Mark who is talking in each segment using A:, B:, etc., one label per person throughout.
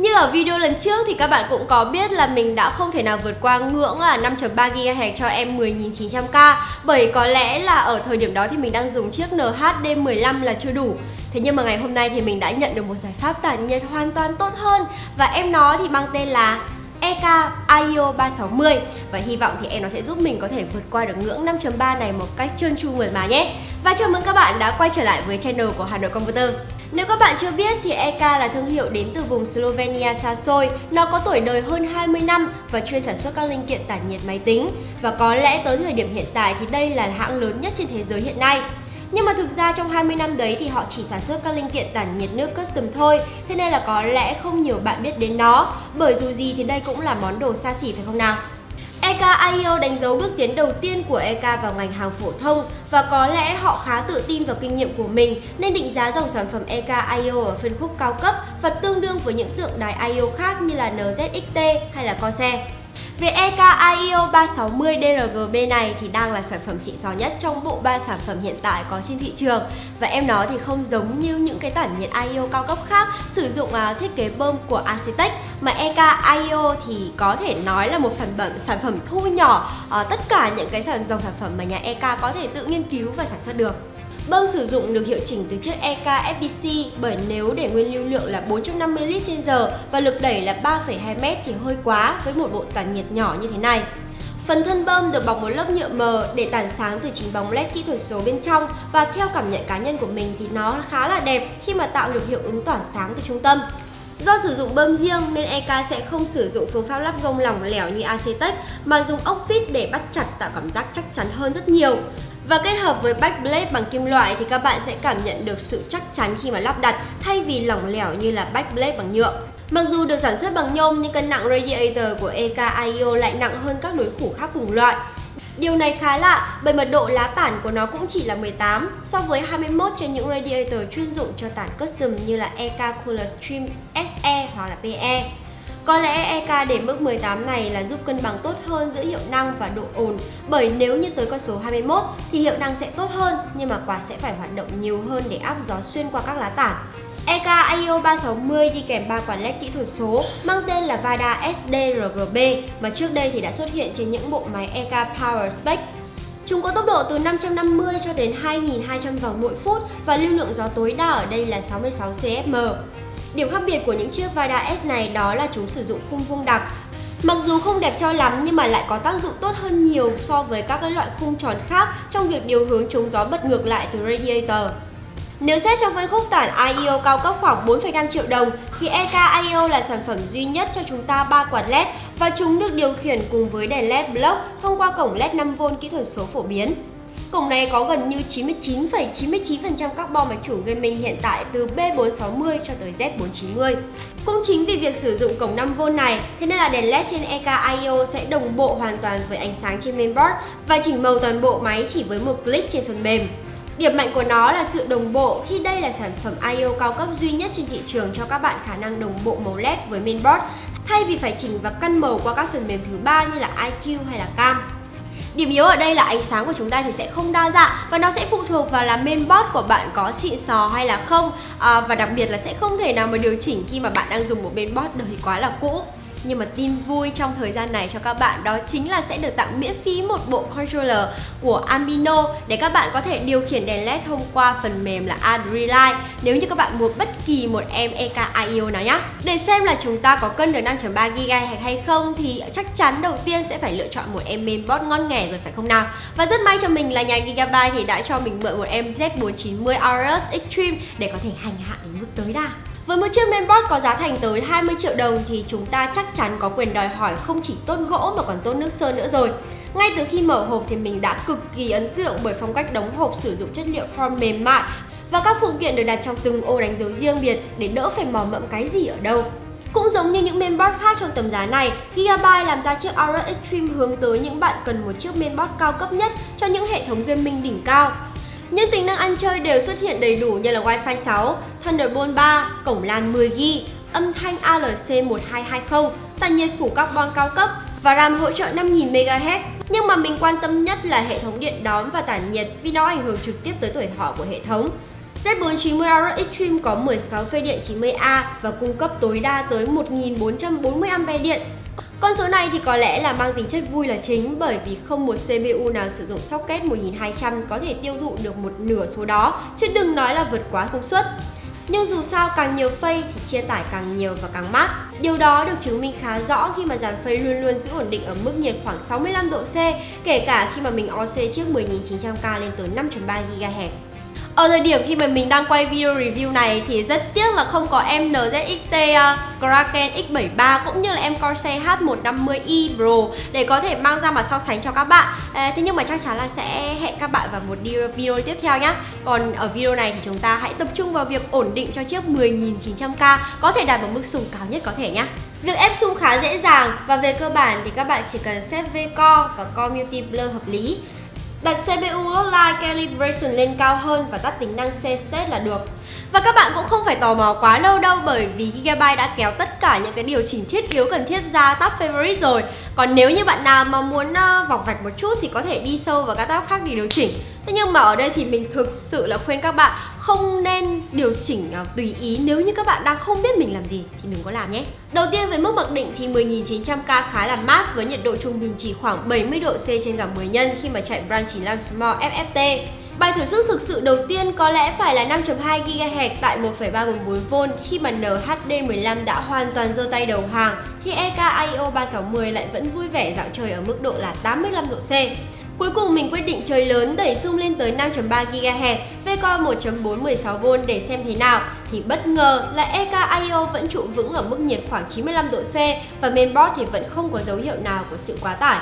A: Như ở video lần trước thì các bạn cũng có biết là mình đã không thể nào vượt qua ngưỡng là 5.3 GHz cho em 10.900K bởi có lẽ là ở thời điểm đó thì mình đang dùng chiếc NHD15 là chưa đủ. Thế nhưng mà ngày hôm nay thì mình đã nhận được một giải pháp tản nhiệt hoàn toàn tốt hơn và em nó thì mang tên là EK IO 360 và hy vọng thì em nó sẽ giúp mình có thể vượt qua được ngưỡng 5.3 này một cách trơn tru mượt mà nhé. Và chào mừng các bạn đã quay trở lại với channel của Hà Nội Computer. Nếu các bạn chưa biết thì EK là thương hiệu đến từ vùng Slovenia xa xôi. Nó có tuổi đời hơn 20 năm và chuyên sản xuất các linh kiện tản nhiệt máy tính. Và có lẽ tới thời điểm hiện tại thì đây là hãng lớn nhất trên thế giới hiện nay. Nhưng mà thực ra trong 20 năm đấy thì họ chỉ sản xuất các linh kiện tản nhiệt nước custom thôi Thế nên là có lẽ không nhiều bạn biết đến nó Bởi dù gì thì đây cũng là món đồ xa xỉ, phải không nào? EKIO đánh dấu bước tiến đầu tiên của EK vào ngành hàng phổ thông và có lẽ họ khá tự tin vào kinh nghiệm của mình, nên định giá dòng sản phẩm EKIO ở phân khúc cao cấp và tương đương với những tượng đài IO khác như là NZXT hay là Corsair. Về EKIO 360 DRGB này thì đang là sản phẩm xịn sò nhất trong bộ ba sản phẩm hiện tại có trên thị trường và em nó thì không giống như những cái tản nhiệt IO cao cấp khác sử dụng à, thiết kế bơm của Acitec mà EK IO thì có thể nói là một phần phẩm sản phẩm thu nhỏ uh, tất cả những cái sản dòng sản phẩm mà nhà EK có thể tự nghiên cứu và sản xuất được. Bơm sử dụng được hiệu chỉnh từ chiếc EK FPC bởi nếu để nguyên lưu lượng là 450 lít trên giờ và lực đẩy là 3,2 m thì hơi quá với một bộ tản nhiệt nhỏ như thế này. Phần thân bơm được bọc một lớp nhựa mờ để tản sáng từ chính bóng LED kỹ thuật số bên trong và theo cảm nhận cá nhân của mình thì nó khá là đẹp khi mà tạo được hiệu ứng tỏa sáng từ trung tâm. Do sử dụng bơm riêng nên EK sẽ không sử dụng phương pháp lắp gông lỏng lẻo như Acetec mà dùng ốc vít để bắt chặt tạo cảm giác chắc chắn hơn rất nhiều. Và kết hợp với backplate bằng kim loại thì các bạn sẽ cảm nhận được sự chắc chắn khi mà lắp đặt, thay vì lỏng lẻo như là backplate bằng nhựa. Mặc dù được sản xuất bằng nhôm, nhưng cân nặng radiator của EK IO lại nặng hơn các đối thủ khác cùng loại. Điều này khá lạ, bởi mật độ lá tản của nó cũng chỉ là 18 so với 21 trên những radiator chuyên dụng cho tản custom như là EK Cooler Stream S SE hoặc là PE. Có lẽ EK để mức 18 này là giúp cân bằng tốt hơn giữa hiệu năng và độ ồn, bởi nếu như tới con số 21 thì hiệu năng sẽ tốt hơn, nhưng mà quạt sẽ phải hoạt động nhiều hơn để áp gió xuyên qua các lá tản. EK IO 360 đi kèm 3 quạt LED kỹ thuật số, mang tên là VADA SDRGB mà trước đây thì đã xuất hiện trên những bộ máy EK Power Spec Chúng có tốc độ từ 550 cho đến 2200 vòng mỗi phút và lưu lượng gió tối đa ở đây là 66 cfm. Điểm khác biệt của những chiếc Vada S này đó là chúng sử dụng khung vuông đặc Mặc dù không đẹp cho lắm nhưng mà lại có tác dụng tốt hơn nhiều so với các loại khung tròn khác trong việc điều hướng chống gió bật ngược lại từ radiator. Nếu xét trong phân khúc tản IEO cao cấp khoảng 4,5 triệu đồng thì EK IEO là sản phẩm duy nhất cho chúng ta 3 quạt LED và chúng được điều khiển cùng với đèn LED block thông qua cổng LED 5V kỹ thuật số phổ biến. Cổng này có gần như 99,99% các bo mạch chủ gaming hiện tại từ B460 cho tới Z490. Cũng chính vì việc sử dụng cổng 5V này, thế nên là đèn LED trên ekio sẽ đồng bộ hoàn toàn với ánh sáng trên mainboard và chỉnh màu toàn bộ máy chỉ với một click trên phần mềm. Điểm mạnh của nó là sự đồng bộ khi đây là sản phẩm IO cao cấp duy nhất trên thị trường cho các bạn khả năng đồng bộ màu LED với mainboard thay vì phải chỉnh và căn màu qua các phần mềm thứ ba như là IQ hay là Cam. Điểm yếu ở đây là ánh sáng của chúng ta thì sẽ không đa dạng và nó sẽ phụ thuộc vào là mainboard của bạn có xịn sò hay là không à, và đặc biệt là sẽ không thể nào mà điều chỉnh khi mà bạn đang dùng một mainboard đời quá là cũ. Nhưng mà tin vui trong thời gian này cho các bạn đó chính là sẽ được tặng miễn phí một bộ controller của Amino để các bạn có thể điều khiển đèn LED thông qua phần mềm là Adreline nếu như các bạn mua bất kỳ một em EKIO nào nhé. Để xem là chúng ta có cân được 5.3 GB hay không thì chắc chắn đầu tiên sẽ phải lựa chọn một em mainboard ngon nghẻ rồi phải không nào? Và rất may cho mình là nhà Gigabyte thì đã cho mình mượn một em Z490Aorus Extreme để có thể hành hạ đến mức tới đa. Với một chiếc mainboard có giá thành tới 20 triệu đồng thì chúng ta chắc chắn có quyền đòi hỏi không chỉ tốt gỗ mà còn tốt nước sơn nữa rồi. Ngay từ khi mở hộp thì mình đã cực kỳ ấn tượng bởi phong cách đóng hộp sử dụng chất liệu form mềm mại và các phụ kiện được đặt trong từng ô đánh dấu riêng biệt để đỡ phải mò mẫm cái gì ở đâu. Cũng giống như những mainboard khác trong tầm giá này, Gigabyte làm ra chiếc Aura Extreme hướng tới những bạn cần một chiếc mainboard cao cấp nhất cho những hệ thống gaming đỉnh cao. Những tính năng ăn chơi đều xuất hiện đầy đủ như là Wi-Fi 6, Thunderbolt 3, cổng LAN 10GB, âm thanh ALC1220, tản nhiệt phủ carbon cao cấp và RAM hỗ trợ 5000 MHz. Nhưng mà mình quan tâm nhất là hệ thống điện đóm và tản nhiệt vì nó ảnh hưởng trực tiếp tới tuổi thọ của hệ thống. Z490 ultra Extreme có 16 phê điện 90A và cung cấp tối đa tới 1440 ampe điện. Con số này thì có lẽ là mang tính chất vui là chính bởi vì không một CPU nào sử dụng socket 1200 có thể tiêu thụ được một nửa số đó, chứ đừng nói là vượt quá công suất. Nhưng dù sao càng nhiều phây thì chia tải càng nhiều và càng mát. Điều đó được chứng minh khá rõ khi mà dàn phây luôn luôn giữ ổn định ở mức nhiệt khoảng 65 độ C, kể cả khi mà mình OC chiếc 10900K lên tới 5.3 GHz. Ở thời điểm khi mà mình đang quay video review này thì rất tiếc là không có em NZXT uh, à, Kraken X73 cũng như là em Corsair H150i Pro để có thể mang ra mà so sánh cho các bạn. À, Thế nhưng mà chắc chắn là sẽ hẹn các bạn vào một video tiếp theo nhé Còn ở video này thì chúng ta hãy tập trung vào việc ổn định cho chiếc 10.900K có thể đạt một mức sùng cao nhất có thể nhé Việc ép sung khá dễ dàng và về cơ bản thì các bạn chỉ cần xếp V-Core và Core Multi Blur hợp lý. Đặt CPU offline Calibration lên cao hơn và tắt tính năng save state là được. Và các bạn cũng không phải tò mò quá lâu đâu bởi vì Gigabyte đã kéo tất cả những cái điều chỉnh thiết yếu cần thiết ra tab favorite rồi. Còn nếu như bạn nào mà muốn uh, vọc vạch một chút thì có thể đi sâu vào các tab khác để điều chỉnh. Thế nhưng mà ở đây thì mình thực sự là khuyên các bạn không nên điều chỉnh à, tùy ý nếu như các bạn đang không biết mình làm gì thì đừng có làm nhé. Đầu tiên với mức mặc định thì 10900K khá là mát với nhiệt độ trung bình chỉ khoảng 70 độ C trên cả 10 nhân khi mà chạy brand 95 Small FFT. Bài thử sức thực sự đầu tiên có lẽ phải là 5.2 GHz tại 1,344V khi mà NHD15 đã hoàn toàn giơ tay đầu hàng thì EK IO 360 lại vẫn vui vẻ dạo chơi ở mức độ là 85 độ C. Cuối cùng mình quyết định chơi lớn đẩy zoom lên tới 5.3 GHz, VCore 1.4 16V để xem thế nào thì bất ngờ là EKIO vẫn trụ vững ở mức nhiệt khoảng 95 độ C và mainboard thì vẫn không có dấu hiệu nào của sự quá tải.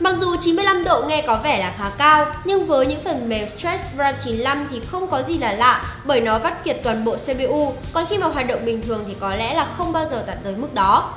A: Mặc dù 95 độ nghe có vẻ là khá cao, nhưng với những phần mềm Stress RAM 95 thì không có gì là lạ bởi nó vắt kiệt toàn bộ CPU, còn khi mà hoạt động bình thường thì có lẽ là không bao giờ đạt tới mức đó.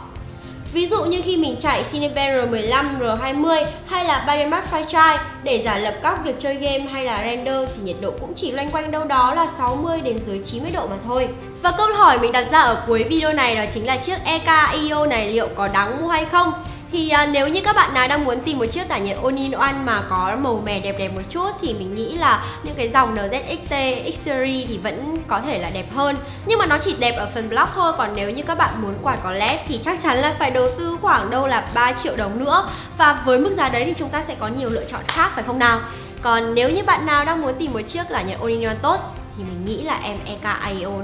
A: Ví dụ như khi mình chạy Cinepen R15, R20 hay là Biomat Fairchild để giả lập các việc chơi game hay là render thì nhiệt độ cũng chỉ loanh quanh đâu đó là 60 đến dưới 90 độ mà thôi. Và câu hỏi mình đặt ra ở cuối video này đó chính là chiếc EK IO này liệu có đáng mua hay không? Thì à, nếu như các bạn nào đang muốn tìm một chiếc tản nhiệt all-in one mà có màu mè đẹp đẹp một chút thì mình nghĩ là những cái dòng NZXT, X-Series thì vẫn có thể là đẹp hơn. Nhưng mà nó chỉ đẹp ở phần block thôi Còn nếu như các bạn muốn quạt có LED thì chắc chắn là phải đầu tư khoảng đâu là 3 triệu đồng nữa. Và với mức giá đấy thì chúng ta sẽ có nhiều lựa chọn khác phải không nào? Còn nếu như bạn nào đang muốn tìm một chiếc là nhiệt all-in one tốt thì mình nghĩ là em EK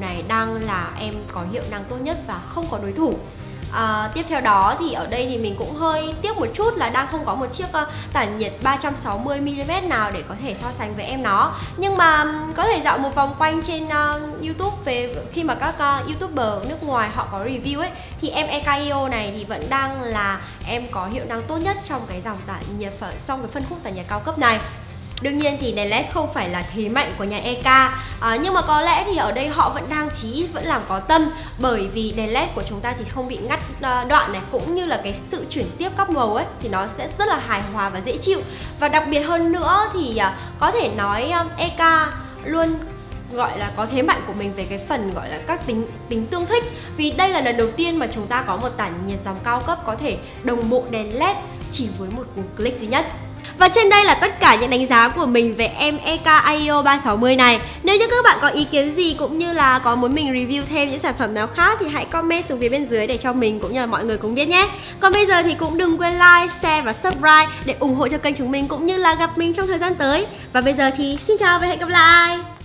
A: này đang là em có hiệu năng tốt nhất và không có đối thủ. À, tiếp theo đó thì ở đây thì mình cũng hơi tiếc một chút là đang không có một chiếc uh, tản nhiệt 360mm nào để có thể so sánh với em nó. Nhưng mà có thể dạo một vòng quanh trên uh, Youtube về khi mà các uh, Youtuber nước ngoài họ có review ấy Thì em EKIO này thì vẫn đang là em có hiệu năng tốt nhất trong cái dòng tản nhiệt trong cái phân khúc tản nhiệt cao cấp này. Đương nhiên thì đèn led không phải là thế mạnh của nhà EK à, Nhưng mà có lẽ thì ở đây họ vẫn đang chí vẫn làm có tâm Bởi vì đèn led của chúng ta thì không bị ngắt à, đoạn này. Cũng như là cái sự chuyển tiếp các màu ấy Thì nó sẽ rất là hài hòa và dễ chịu. Và đặc biệt hơn nữa thì à, có thể nói à, EK luôn gọi là có thế mạnh của mình về cái phần gọi là các tính tính tương thích. Vì đây là lần đầu tiên mà chúng ta có một tản nhiệt dòng cao cấp có thể đồng bộ đèn led chỉ với một cú click duy nhất và trên đây là tất cả những đánh giá của mình về em EKIO 360 này. Nếu như các bạn có ý kiến gì cũng như là có muốn mình review thêm những sản phẩm nào khác Thì hãy comment xuống phía bên dưới để cho mình cũng như là mọi người cùng biết nhé. Còn bây giờ thì cũng đừng quên like, share và subscribe để ủng hộ cho kênh chúng mình cũng như là gặp mình trong thời gian tới. Và bây giờ thì xin chào và hẹn gặp lại!